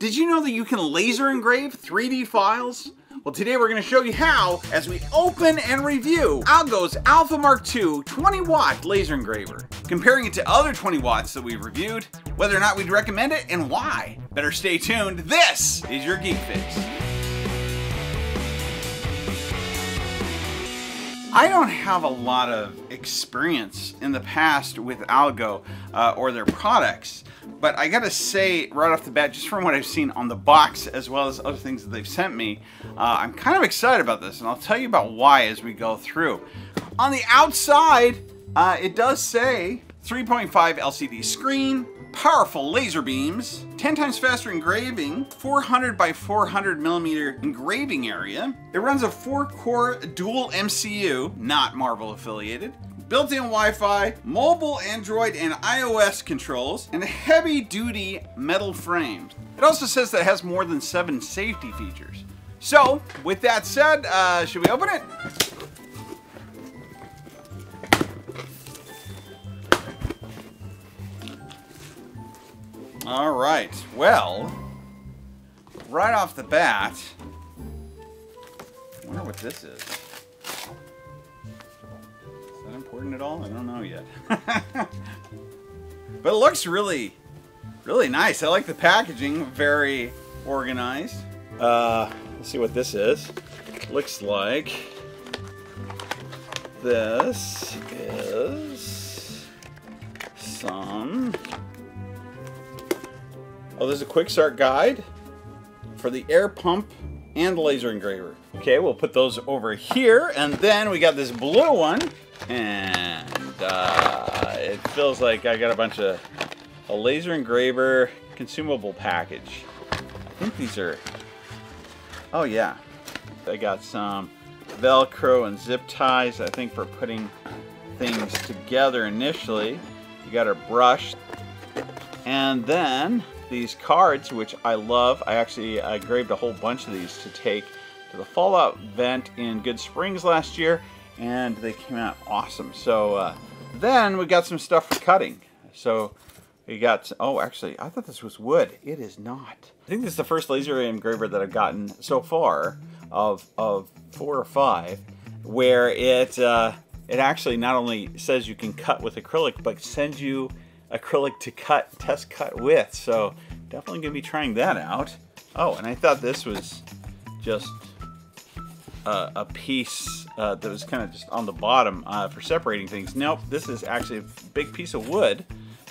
Did you know that you can laser engrave 3D files? Well, today we're going to show you how as we open and review Algo's Alpha Mark II 20 watt laser engraver, comparing it to other 20 watts that we've reviewed, whether or not we'd recommend it, and why. Better stay tuned. This is your Geek Fix. I don't have a lot of experience in the past with Algo uh, or their products, but I gotta say right off the bat, just from what I've seen on the box as well as other things that they've sent me, uh, I'm kind of excited about this, and I'll tell you about why as we go through. On the outside, uh, it does say 3.5 LCD screen, powerful laser beams, 10 times faster engraving, 400 by 400 millimeter engraving area. It runs a four core dual MCU, not Marvel affiliated, built-in Wi-Fi, mobile Android and iOS controls, and heavy duty metal frames. It also says that it has more than seven safety features. So, with that said, uh, should we open it? All right, well, right off the bat, I wonder what this is. Important at all? I don't know yet. but it looks really, really nice. I like the packaging, very organized. Uh, let's see what this is. Looks like this is some Oh, there's a quick start guide for the air pump and laser engraver. Okay, we'll put those over here, and then we got this blue one, and uh, it feels like I got a bunch of a laser engraver consumable package. I think these are, oh yeah, I got some Velcro and zip ties, I think for putting things together initially. You got a brush, and then these cards, which I love. I actually I engraved a whole bunch of these to take to the Fallout vent in Goodsprings last year, and they came out awesome. So uh, then we got some stuff for cutting. So we got, oh, actually, I thought this was wood. It is not. I think this is the first laser engraver that I've gotten so far of, of four or five, where it, uh, it actually not only says you can cut with acrylic, but sends you acrylic to cut, test cut with. So definitely gonna be trying that out. Oh, and I thought this was just a, a piece uh, that was kind of just on the bottom uh, for separating things. Nope, this is actually a big piece of wood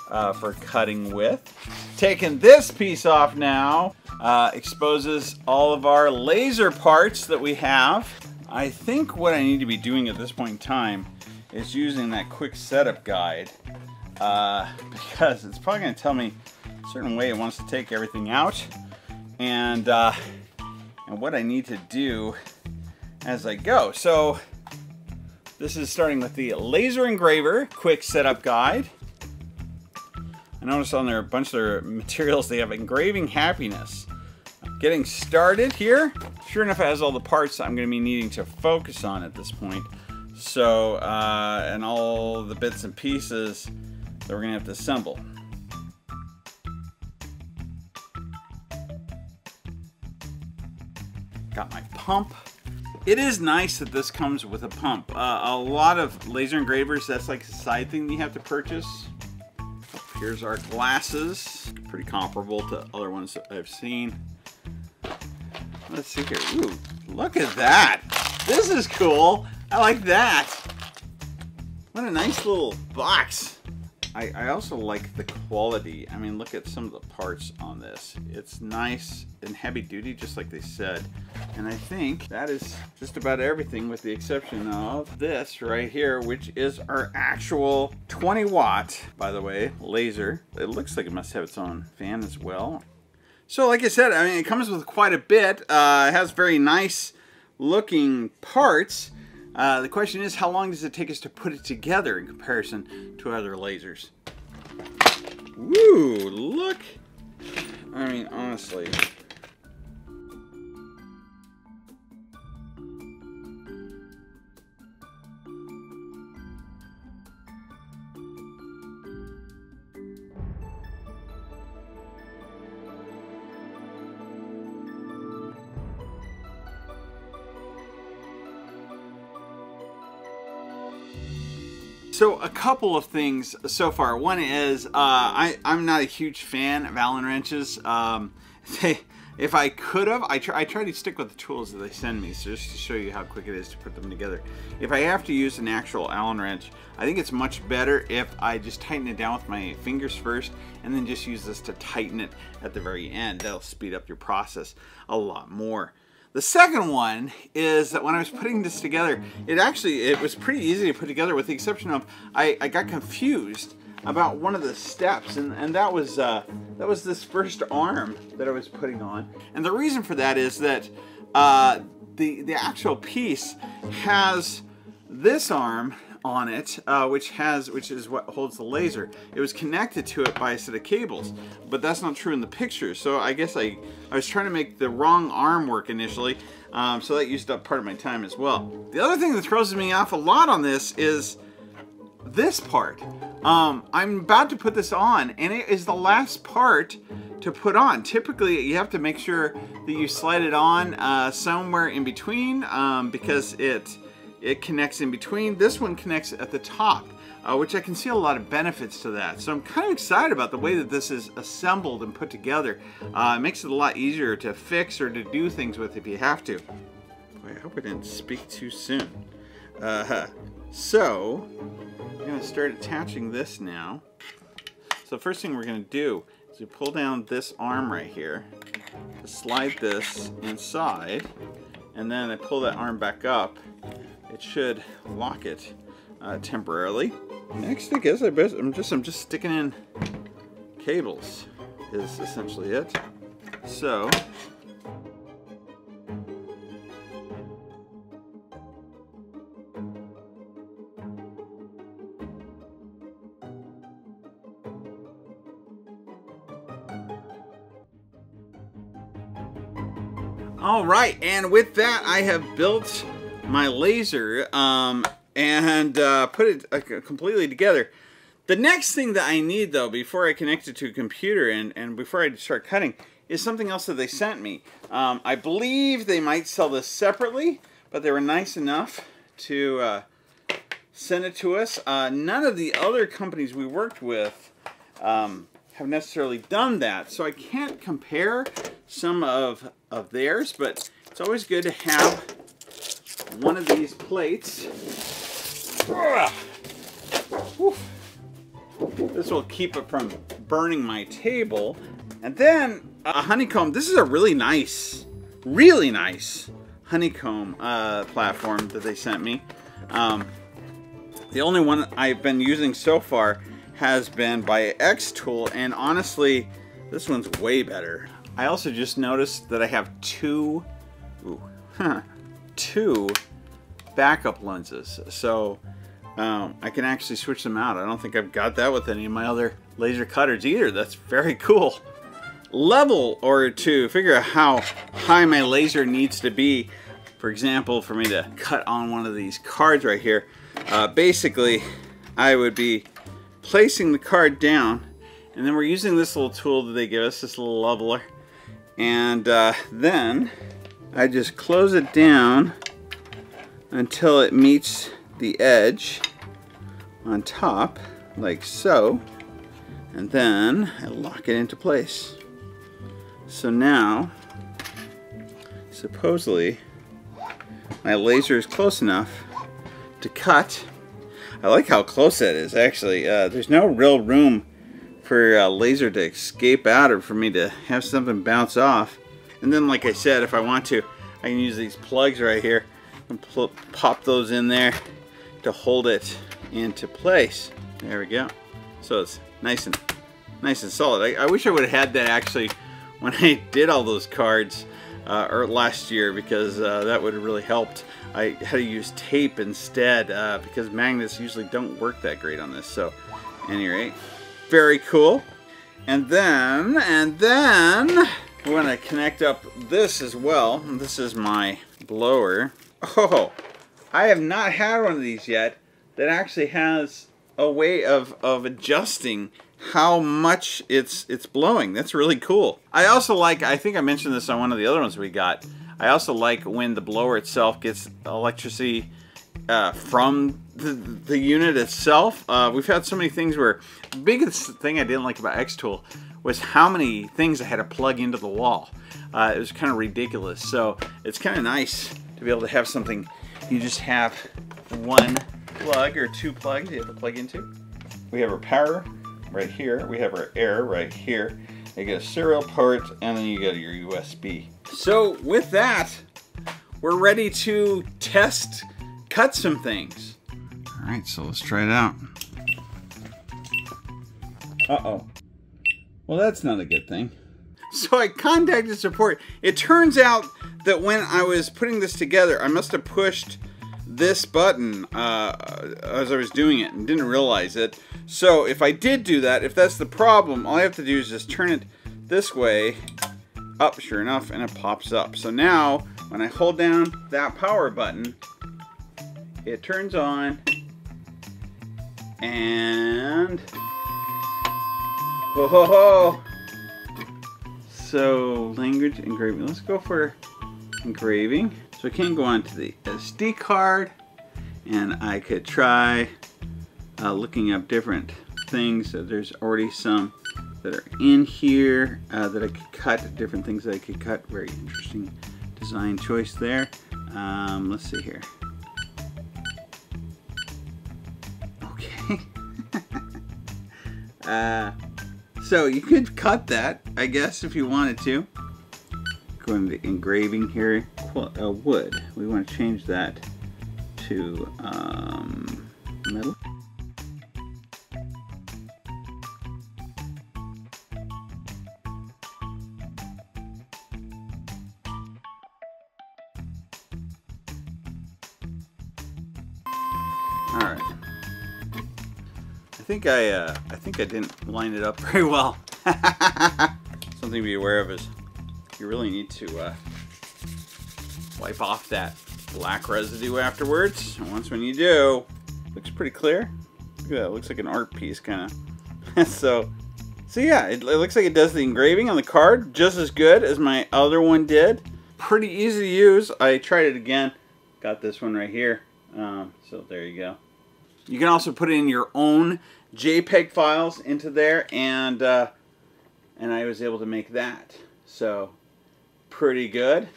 uh, for cutting with. Taking this piece off now uh, exposes all of our laser parts that we have. I think what I need to be doing at this point in time is using that quick setup guide uh, because it's probably going to tell me a certain way it wants to take everything out and, uh, and what I need to do as I go. So this is starting with the laser engraver quick setup guide. I noticed on there a bunch of their materials they have engraving happiness. Getting started here. Sure enough, it has all the parts I'm going to be needing to focus on at this point. So, uh, and all the bits and pieces that we're going to have to assemble. Got my pump. It is nice that this comes with a pump. Uh, a lot of laser engravers, that's like a side thing you have to purchase. Here's our glasses. Pretty comparable to other ones that I've seen. Let's see here. Ooh, look at that. This is cool. I like that. What a nice little box. I, I also like the quality. I mean, look at some of the parts on this. It's nice and heavy duty, just like they said. And I think that is just about everything with the exception of this right here, which is our actual 20 watt, by the way, laser. It looks like it must have its own fan as well. So like I said, I mean, it comes with quite a bit. Uh, it has very nice looking parts. Uh, the question is, how long does it take us to put it together in comparison to other lasers? Woo, look. I mean, honestly. So a couple of things so far. One is uh, I, I'm not a huge fan of Allen wrenches. Um, they, if I could have, I try, I try to stick with the tools that they send me, so just to show you how quick it is to put them together. If I have to use an actual Allen wrench, I think it's much better if I just tighten it down with my fingers first and then just use this to tighten it at the very end. That'll speed up your process a lot more. The second one is that when I was putting this together, it actually, it was pretty easy to put together with the exception of I, I got confused about one of the steps and, and that was uh, that was this first arm that I was putting on. And the reason for that is that uh, the the actual piece has this arm on it, uh, which has which is what holds the laser. It was connected to it by a set of cables, but that's not true in the picture. So I guess I I was trying to make the wrong arm work initially, um, so that used up part of my time as well. The other thing that throws me off a lot on this is this part. Um, I'm about to put this on, and it is the last part to put on. Typically, you have to make sure that you slide it on uh, somewhere in between um, because it it connects in between. This one connects at the top, uh, which I can see a lot of benefits to that. So I'm kind of excited about the way that this is assembled and put together. Uh, it makes it a lot easier to fix or to do things with if you have to. Boy, I hope I didn't speak too soon. Uh, so, I'm going to start attaching this now. So the first thing we're going to do is we pull down this arm right here, slide this inside, and then I pull that arm back up it should lock it uh, temporarily. Next, I guess I bet I'm just I'm just sticking in cables is essentially it. So All right, and with that, I have built my laser um, and uh, put it uh, completely together. The next thing that I need though before I connect it to a computer and, and before I start cutting is something else that they sent me. Um, I believe they might sell this separately, but they were nice enough to uh, send it to us. Uh, none of the other companies we worked with um, have necessarily done that, so I can't compare some of, of theirs, but it's always good to have one of these plates. This will keep it from burning my table. And then a honeycomb. This is a really nice, really nice honeycomb uh, platform that they sent me. Um, the only one I've been using so far has been by Xtool, and honestly, this one's way better. I also just noticed that I have two, ooh, two backup lenses. So um, I can actually switch them out. I don't think I've got that with any of my other laser cutters either. That's very cool. Level or to figure out how high my laser needs to be. For example, for me to cut on one of these cards right here. Uh, basically, I would be placing the card down and then we're using this little tool that they give us, this little leveler. And uh, then I just close it down until it meets the edge on top like so and then I lock it into place. So now supposedly my laser is close enough to cut. I like how close that is actually. Uh, there's no real room for a laser to escape out or for me to have something bounce off and then like I said if I want to I can use these plugs right here and pop those in there to hold it into place. There we go. So it's nice and nice and solid. I, I wish I would have had that actually when I did all those cards uh, or last year because uh, that would have really helped. I had to use tape instead uh, because magnets usually don't work that great on this. So, any rate, very cool. And then, and then, we're going to connect up this as well. This is my blower. Oh, I have not had one of these yet that actually has a way of, of adjusting how much it's it's blowing. That's really cool. I also like, I think I mentioned this on one of the other ones we got, I also like when the blower itself gets electricity uh, from the, the unit itself. Uh, we've had so many things where biggest thing I didn't like about Xtool was how many things I had to plug into the wall. Uh, it was kind of ridiculous. So it's kind of nice to be able to have something you just have one plug or two plugs you have to plug into. We have our power right here. We have our air right here. You get a serial port and then you get your USB. So with that, we're ready to test, cut some things. All right, so let's try it out. Uh-oh. Well, that's not a good thing. So I contacted support. It turns out that when I was putting this together, I must have pushed this button uh, as I was doing it and didn't realize it. So if I did do that, if that's the problem, all I have to do is just turn it this way up, sure enough, and it pops up. So now, when I hold down that power button, it turns on, and ho ho ho. So language engraving. Let's go for engraving. So I can go onto the SD card, and I could try uh, looking up different things. So there's already some that are in here uh, that I could cut, different things that I could cut. Very interesting design choice there. Um, let's see here. Okay. uh, so you could cut that, I guess, if you wanted to. Go into engraving here, uh, wood. We want to change that to um, metal. All right. I think I, uh, I think I didn't line it up very well. Something to be aware of is you really need to uh, wipe off that black residue afterwards. And once when you do, looks pretty clear. Look at that, it looks like an art piece kind of. so, so yeah, it, it looks like it does the engraving on the card just as good as my other one did. Pretty easy to use. I tried it again. Got this one right here. Um, so there you go. You can also put in your own JPEG files into there, and uh, and I was able to make that. So pretty good,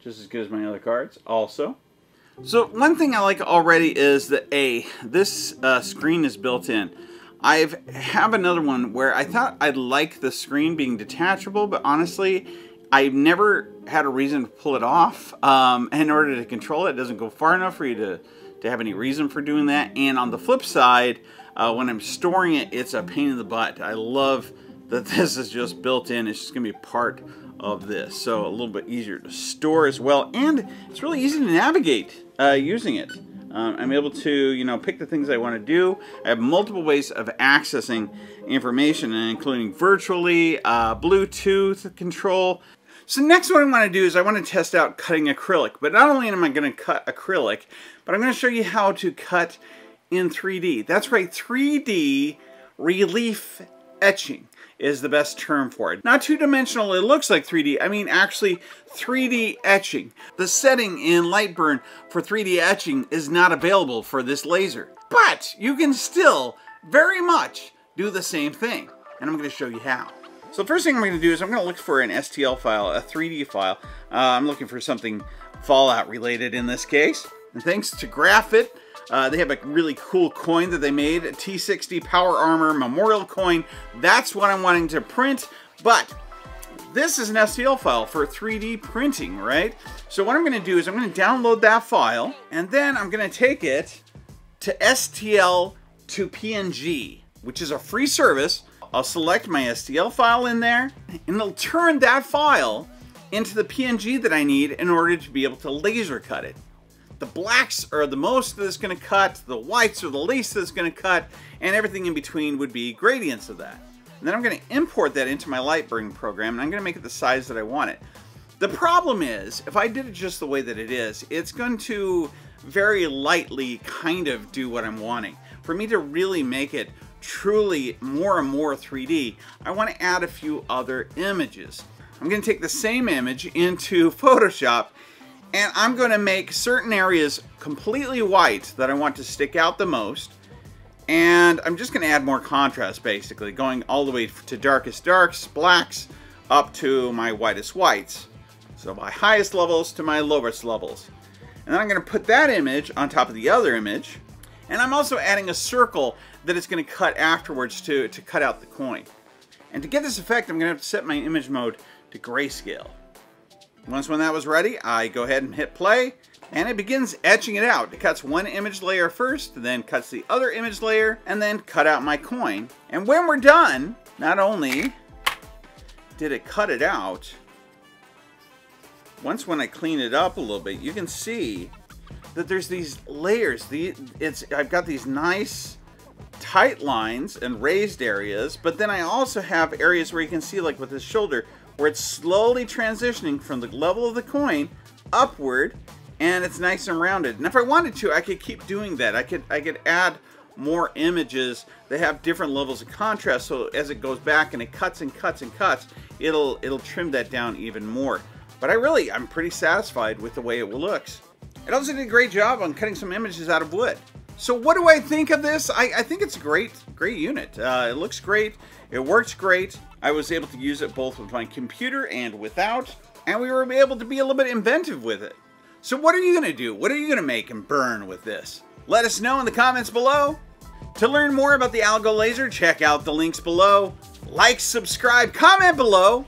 just as good as my other cards. Also, so one thing I like already is that a this uh, screen is built in. I have another one where I thought I'd like the screen being detachable, but honestly, I've never had a reason to pull it off. Um, in order to control it, it doesn't go far enough for you to, to have any reason for doing that. And on the flip side, uh, when I'm storing it, it's a pain in the butt. I love that this is just built in. It's just going to be part of this. So a little bit easier to store as well. And it's really easy to navigate uh, using it. Um, I'm able to, you know, pick the things I want to do. I have multiple ways of accessing information, including virtually, uh, Bluetooth control. So next what I want to do is I want to test out cutting acrylic. But not only am I going to cut acrylic, but I'm going to show you how to cut in 3D. That's right, 3D relief etching is the best term for it. Not two-dimensional, it looks like 3D. I mean actually 3D etching. The setting in Lightburn for 3D etching is not available for this laser. But you can still very much do the same thing. And I'm going to show you how. So the first thing I'm going to do is I'm going to look for an STL file, a 3D file. Uh, I'm looking for something Fallout related in this case. And thanks to Graphit, uh, they have a really cool coin that they made, a T60 Power Armor Memorial Coin. That's what I'm wanting to print, but this is an STL file for 3D printing, right? So what I'm going to do is I'm going to download that file, and then I'm going to take it to STL to PNG, which is a free service. I'll select my STL file in there, and it'll turn that file into the PNG that I need in order to be able to laser cut it. The blacks are the most that's going to cut, the whites are the least that's going to cut, and everything in between would be gradients of that. And then I'm going to import that into my Lightburn program, and I'm going to make it the size that I want it. The problem is, if I did it just the way that it is, it's going to very lightly kind of do what I'm wanting. For me to really make it truly more and more 3D, I want to add a few other images. I'm going to take the same image into Photoshop And I'm going to make certain areas completely white that I want to stick out the most. And I'm just going to add more contrast, basically, going all the way to darkest darks, blacks, up to my whitest whites. So my highest levels to my lowest levels. And then I'm going to put that image on top of the other image. And I'm also adding a circle that it's going to cut afterwards to, to cut out the coin. And to get this effect, I'm going to have to set my image mode to grayscale. Once when that was ready, I go ahead and hit play, and it begins etching it out. It cuts one image layer first, then cuts the other image layer, and then cut out my coin. And when we're done, not only did it cut it out, once when I clean it up a little bit, you can see that there's these layers. The it's I've got these nice tight lines and raised areas, but then I also have areas where you can see like with this shoulder where it's slowly transitioning from the level of the coin upward and it's nice and rounded. And if I wanted to, I could keep doing that. I could I could add more images that have different levels of contrast so as it goes back and it cuts and cuts and cuts, it'll it'll trim that down even more. But I really I'm pretty satisfied with the way it looks. It also did a great job on cutting some images out of wood. So what do I think of this? I, I think it's a great, great unit. Uh, it looks great. It works great. I was able to use it both with my computer and without. And we were able to be a little bit inventive with it. So what are you going to do? What are you going to make and burn with this? Let us know in the comments below. To learn more about the AlgoLaser, check out the links below. Like, subscribe, comment below.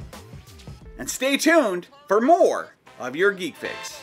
And stay tuned for more of your Geek Fix.